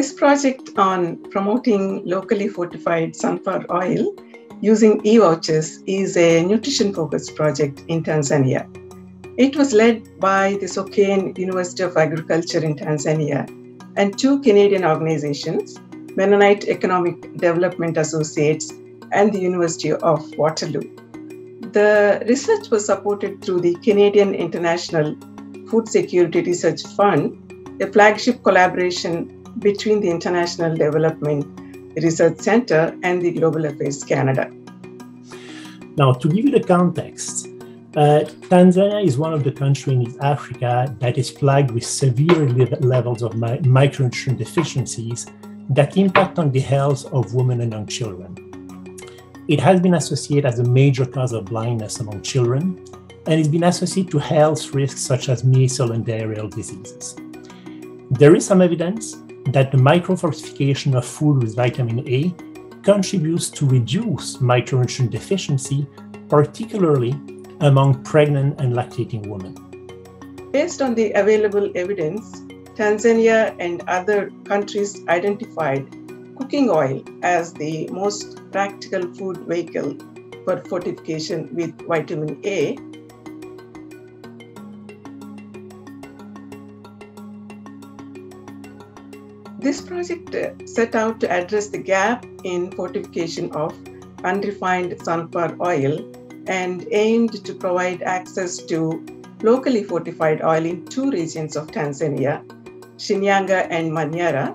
This project on promoting locally fortified sunflower oil using e vouchers is a nutrition focused project in Tanzania. It was led by the Sokoine University of Agriculture in Tanzania and two Canadian organizations, Mennonite Economic Development Associates and the University of Waterloo. The research was supported through the Canadian International Food Security Research Fund, a flagship collaboration between the International Development Research Center and the Global Affairs Canada. Now, to give you the context, uh, Tanzania is one of the countries in Africa that is plagued with severe levels of mi- micronutrient deficiencies that impact on the health of women and young children. It has been associated as a major cause of blindness among children, and it's been associated to health risks such as measles and diarrheal diseases. There is some evidence that the microfortification of food with vitamin A contributes to reduce micronutrient deficiency, particularly among pregnant and lactating women. Based on the available evidence, Tanzania and other countries identified cooking oil as the most practical food vehicle for fortification with vitamin A This project uh, set out to address the gap in fortification of unrefined sunflower oil and aimed to provide access to locally fortified oil in two regions of Tanzania, Shinyanga and Manyara,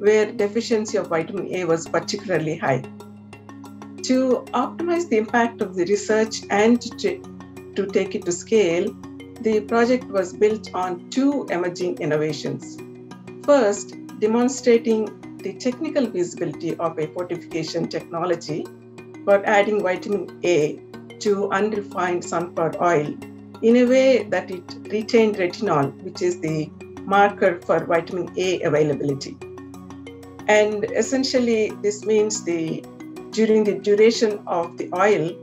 where deficiency of vitamin A was particularly high. To optimize the impact of the research and to, to take it to scale, the project was built on two emerging innovations. First, demonstrating the technical feasibility of a fortification technology for adding vitamin A to unrefined sunflower oil in a way that it retained retinol, which is the marker for vitamin A availability. And essentially, this means the during the duration of the oil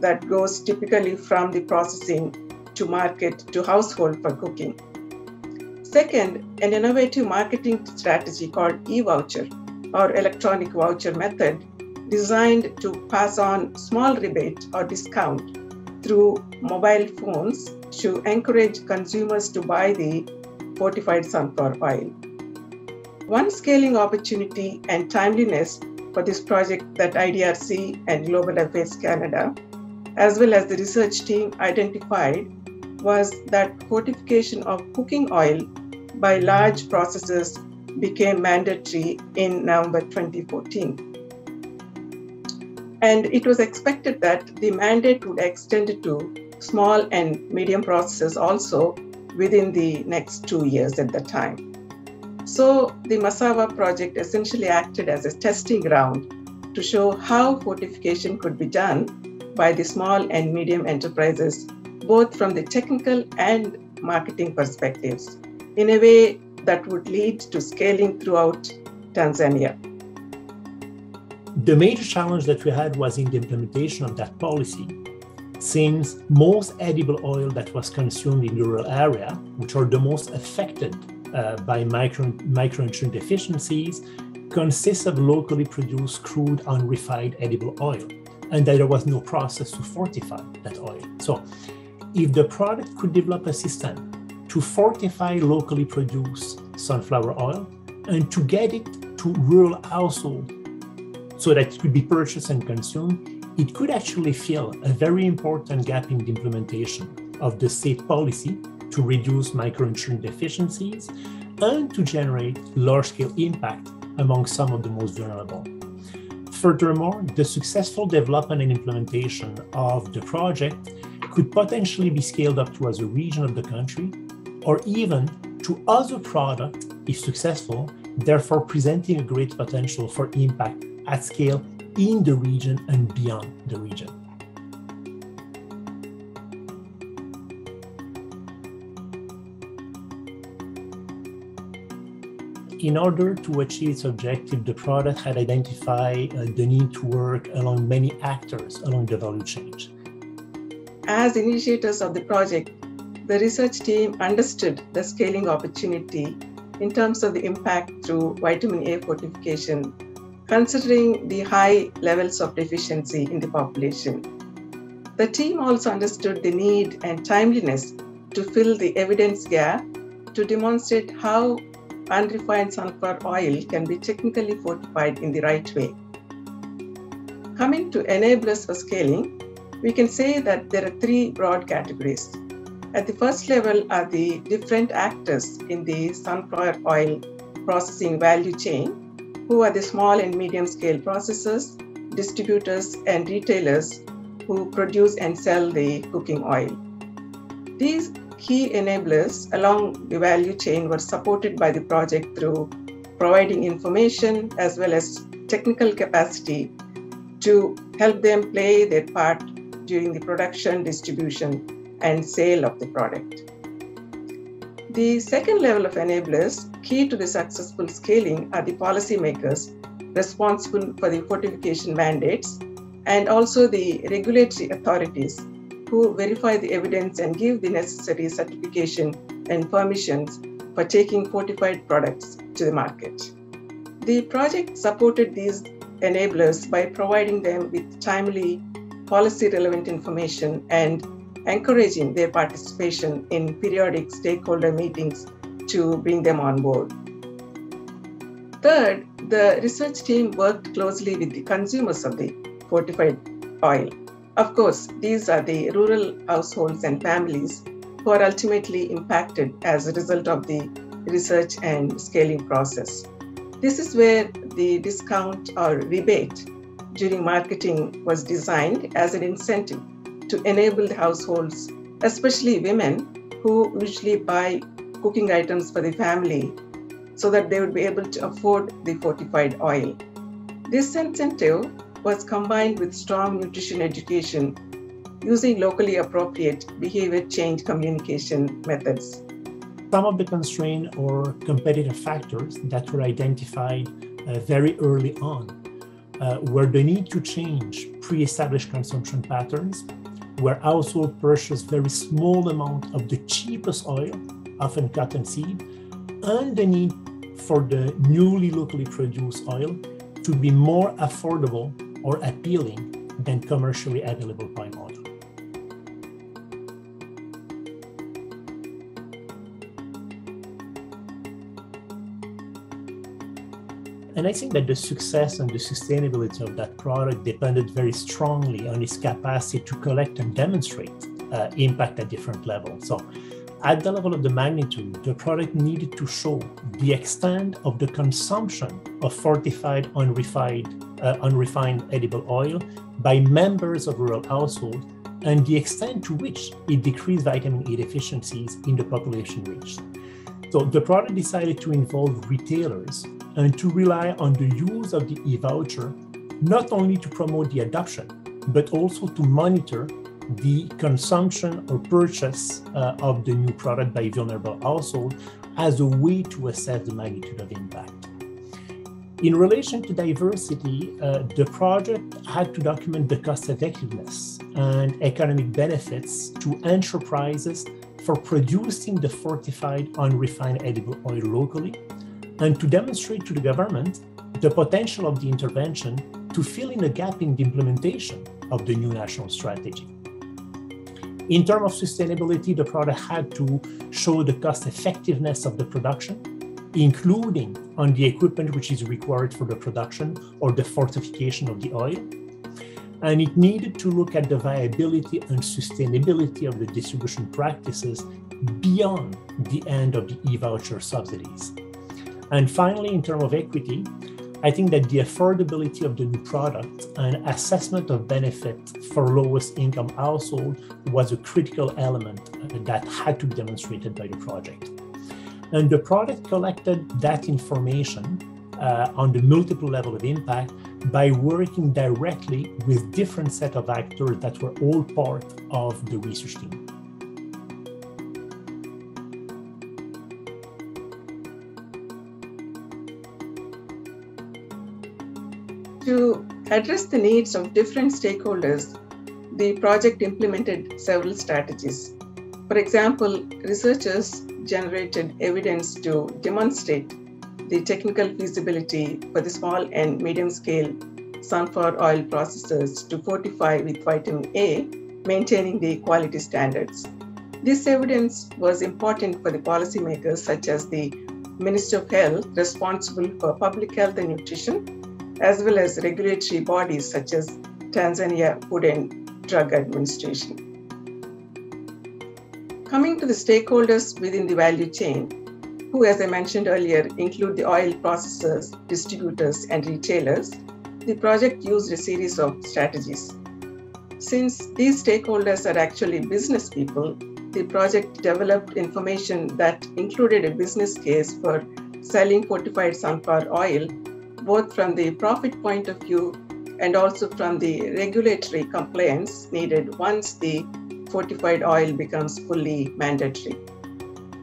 that goes typically from the processing to market to household for cooking. Second, an innovative marketing strategy called e voucher or electronic voucher method designed to pass on small rebate or discount through mobile phones to encourage consumers to buy the fortified sunflower oil. One scaling opportunity and timeliness for this project that IDRC and Global Affairs Canada, as well as the research team identified, was that fortification of cooking oil by large processors became mandatory in November 2014. And it was expected that the mandate would extend to small and medium processors also within the next two years at the time. So the MASAVA project essentially acted as a testing ground to show how fortification could be done by the small and medium enterprises, both from the technical and marketing perspectives, in a way that would lead to scaling throughout Tanzania. The major challenge that we had was in the implementation of that policy, since most edible oil that was consumed in rural area, which are the most affected uh, by micro, micronutrient deficiencies, consists of locally produced crude unrefined edible oil, and that there was no process to fortify that oil. So, if the product could develop a system to fortify locally produced sunflower oil and to get it to rural households so that it could be purchased and consumed, it could actually fill a very important gap in the implementation of the state policy to reduce micronutrient deficiencies and to generate large scale impact among some of the most vulnerable. Furthermore, the successful development and implementation of the project could potentially be scaled up to other regions of the country or even to other products if successful, therefore presenting a great potential for impact at scale in the region and beyond the region. In order to achieve its objective, the product had identified uh, the need to work along many actors along the value chain. As initiators of the project, the research team understood the scaling opportunity in terms of the impact through vitamin A fortification, considering the high levels of deficiency in the population. The team also understood the need and timeliness to fill the evidence gap to demonstrate how unrefined sunflower oil can be technically fortified in the right way. Coming to enablers for scaling, we can say that there are three broad categories. At the first level are the different actors in the sunflower oil processing value chain, who are the small and medium scale processors, distributors, and retailers who produce and sell the cooking oil. These key enablers along the value chain were supported by the project through providing information as well as technical capacity to help them play their part during the production, distribution, and sale of the product. The second level of enablers, key to the successful scaling, are the policymakers responsible for the fortification mandates and also the regulatory authorities who verify the evidence and give the necessary certification and permissions for taking fortified products to the market. The project supported these enablers by providing them with timely policy relevant information and encouraging their participation in periodic stakeholder meetings to bring them on board. Third, the research team worked closely with the consumers of the fortified oil. Of course, these are the rural households and families who are ultimately impacted as a result of the research and scaling process. This is where the discount or rebate during marketing was designed as an incentive to enable the households, especially women who usually buy cooking items for the family, so that they would be able to afford the fortified oil. This incentive was combined with strong nutrition education using locally appropriate behavior change communication methods. Some of the constraint or competitive factors that were identified uh, very early on uh, were the need to change pre established consumption patterns where households purchase very small amount of the cheapest oil, often cottonseed, and the need for the newly locally produced oil to be more affordable or appealing than commercially available palm oil. And I think that the success and the sustainability of that product depended very strongly on its capacity to collect and demonstrate uh, impact at different levels. So, at the level of the magnitude, the product needed to show the extent of the consumption of fortified, unrefined, uh, unrefined edible oil by members of rural households and the extent to which it decreased vitamin E deficiencies in the population reached. So the product decided to involve retailers and to rely on the use of the e-voucher not only to promote the adoption, but also to monitor the consumption or purchase uh, of the new product by vulnerable households as a way to assess the magnitude of impact. In relation to diversity, uh, the project had to document the cost effectiveness and economic benefits to enterprises for producing the fortified unrefined edible oil locally and to demonstrate to the government the potential of the intervention to fill in a gap in the implementation of the new national strategy. In terms of sustainability, the product had to show the cost effectiveness of the production, including on the equipment which is required for the production or the fortification of the oil. And it needed to look at the viability and sustainability of the distribution practices beyond the end of the e voucher subsidies. And finally, in terms of equity, I think that the affordability of the new product and assessment of benefit for lowest income household was a critical element that had to be demonstrated by the project. And the product collected that information uh, on the multiple level of impact by working directly with different set of actors that were all part of the research team. To address the needs of different stakeholders, the project implemented several strategies. For example, researchers generated evidence to demonstrate the technical feasibility for the small and medium scale sunflower oil processors to fortify with vitamin A, maintaining the quality standards. This evidence was important for the policymakers, such as the Minister of Health, responsible for public health and nutrition, as well as regulatory bodies such as Tanzania Food and Drug Administration. Coming to the stakeholders within the value chain, who, as I mentioned earlier, include the oil processors, distributors, and retailers, the project used a series of strategies. Since these stakeholders are actually business people, the project developed information that included a business case for selling fortified sunflower oil, both from the profit point of view and also from the regulatory compliance needed once the fortified oil becomes fully mandatory.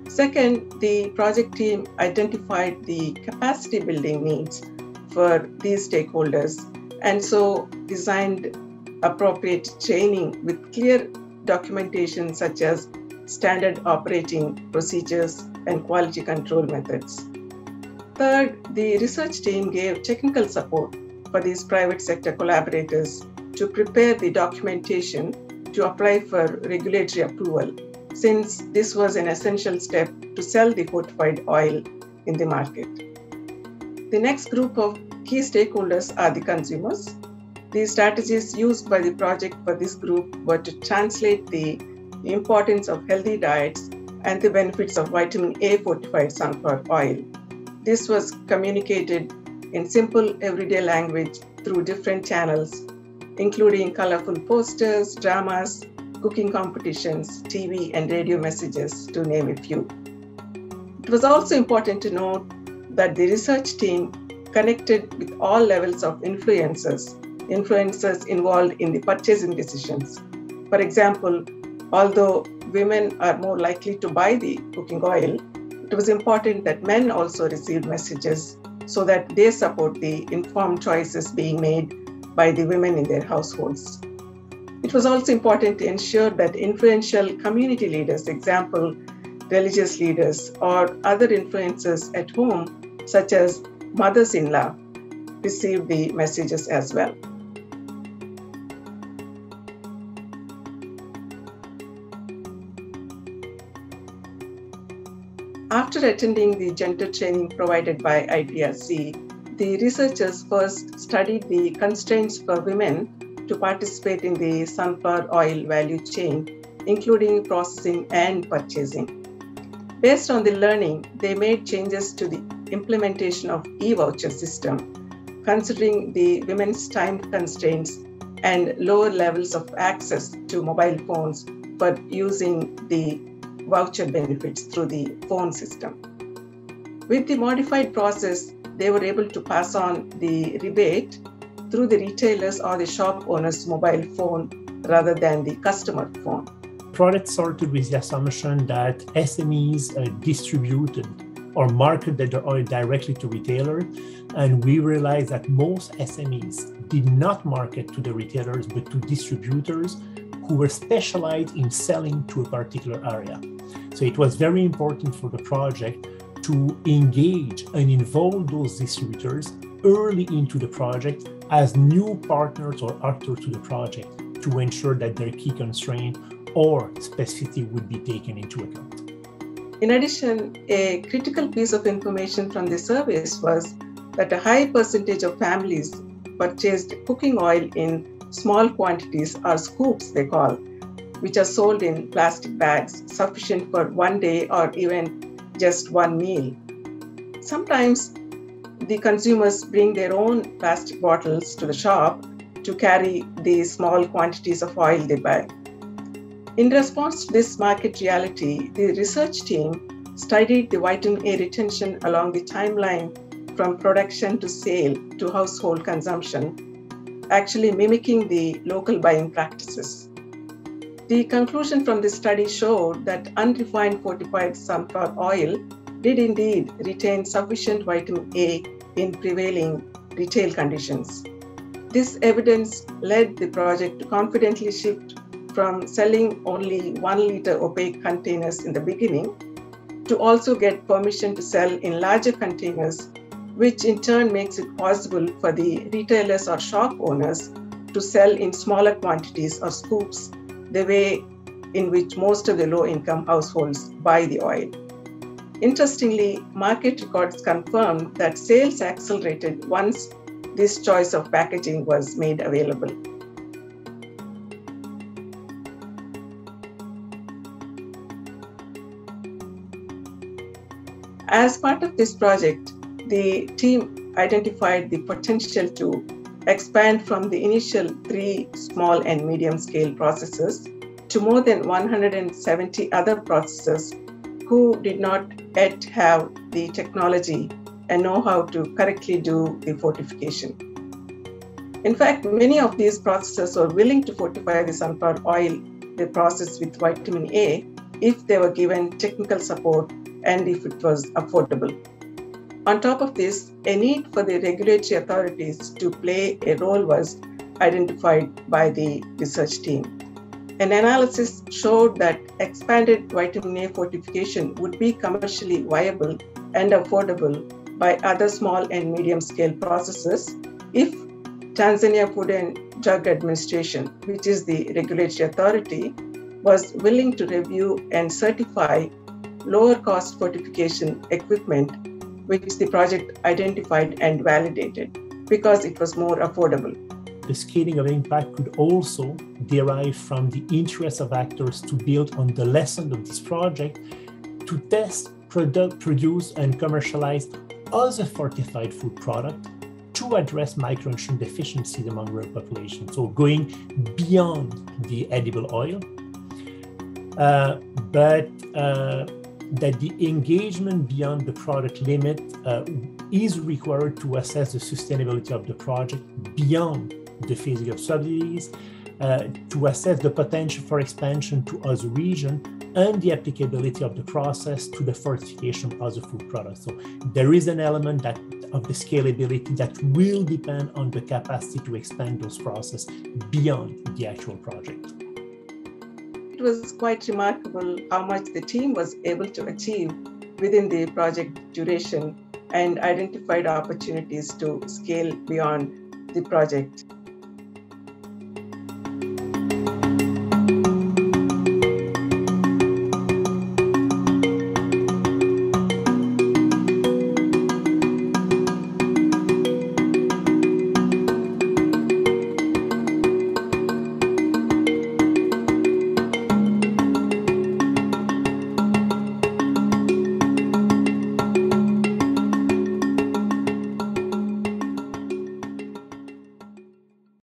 Second, the project team identified the capacity building needs for these stakeholders and so designed appropriate training with clear documentation such as standard operating procedures and quality control methods. Third, the research team gave technical support for these private sector collaborators to prepare the documentation to apply for regulatory approval, since this was an essential step to sell the fortified oil in the market. The next group of key stakeholders are the consumers. The strategies used by the project for this group were to translate the importance of healthy diets and the benefits of vitamin A fortified sunflower oil. This was communicated in simple everyday language through different channels including colorful posters, dramas, cooking competitions, TV and radio messages, to name a few. It was also important to note that the research team connected with all levels of influencers, influencers involved in the purchasing decisions. For example, although women are more likely to buy the cooking oil, it was important that men also received messages so that they support the informed choices being made by the women in their households. It was also important to ensure that influential community leaders, example, religious leaders, or other influences at home, such as mothers in law, received the messages as well. After attending the gender training provided by IDRC, the researchers first studied the constraints for women to participate in the sunflower oil value chain, including processing and purchasing. Based on the learning, they made changes to the implementation of e-voucher system, considering the women's time constraints and lower levels of access to mobile phones for using the voucher benefits through the phone system. With the modified process, they were able to pass on the rebate through the retailers or the shop owner's mobile phone rather than the customer phone. Product started with the assumption that SMEs uh, distributed or market their oil directly to retailers, and we realized that most SMEs did not market to the retailers but to distributors who were specialized in selling to a particular area. So it was very important for the project to engage and involve those distributors early into the project as new partners or actors to the project to ensure that their key constraint or specificity would be taken into account. In addition, a critical piece of information from the surveys was that a high percentage of families purchased cooking oil in small quantities or scoops, they call, which are sold in plastic bags sufficient for one day or even just one meal. Sometimes the consumers bring their own plastic bottles to the shop to carry the small quantities of oil they buy. In response to this market reality, the research team studied the vitamin A retention along the timeline from production to sale to household consumption, actually mimicking the local buying practices. The conclusion from this study showed that unrefined fortified sunflower oil did indeed retain sufficient vitamin A in prevailing retail conditions. This evidence led the project to confidently shift from selling only one liter opaque containers in the beginning to also get permission to sell in larger containers, which in turn makes it possible for the retailers or shop owners to sell in smaller quantities or scoops, the way in which most of the low income households buy the oil. Interestingly, market records confirmed that sales accelerated once this choice of packaging was made available. As part of this project, the team identified the potential to expand from the initial three small and medium scale processes to more than 170 other processes who did not yet have the technology and know how to correctly do the fortification. In fact, many of these processors were willing to fortify the sunflower oil they process with vitamin A if they were given technical support and if it was affordable. On top of this, a need for the regulatory authorities to play a role was identified by the research team. An analysis showed that expanded vitamin A fortification would be commercially viable and affordable by other small and medium scale processes if Tanzania Food and Drug Administration, which is the regulatory authority, was willing to review and certify lower cost fortification equipment, which the project identified and validated because it was more affordable the scaling of impact could also derive from the interest of actors to build on the lesson of this project to test, product, produce, and commercialize other fortified food products to address micronutrient deficiencies among rural populations. So going beyond the edible oil, uh, but uh, that the engagement beyond the product limit uh, is required to assess the sustainability of the project beyond the phasing of subsidies, uh, to assess the potential for expansion to other regions and the applicability of the process to the fortification of other food products. So there is an element that of the scalability that will depend on the capacity to expand those processes beyond the actual project. It was quite remarkable how much the team was able to achieve within the project duration and identified opportunities to scale beyond the project.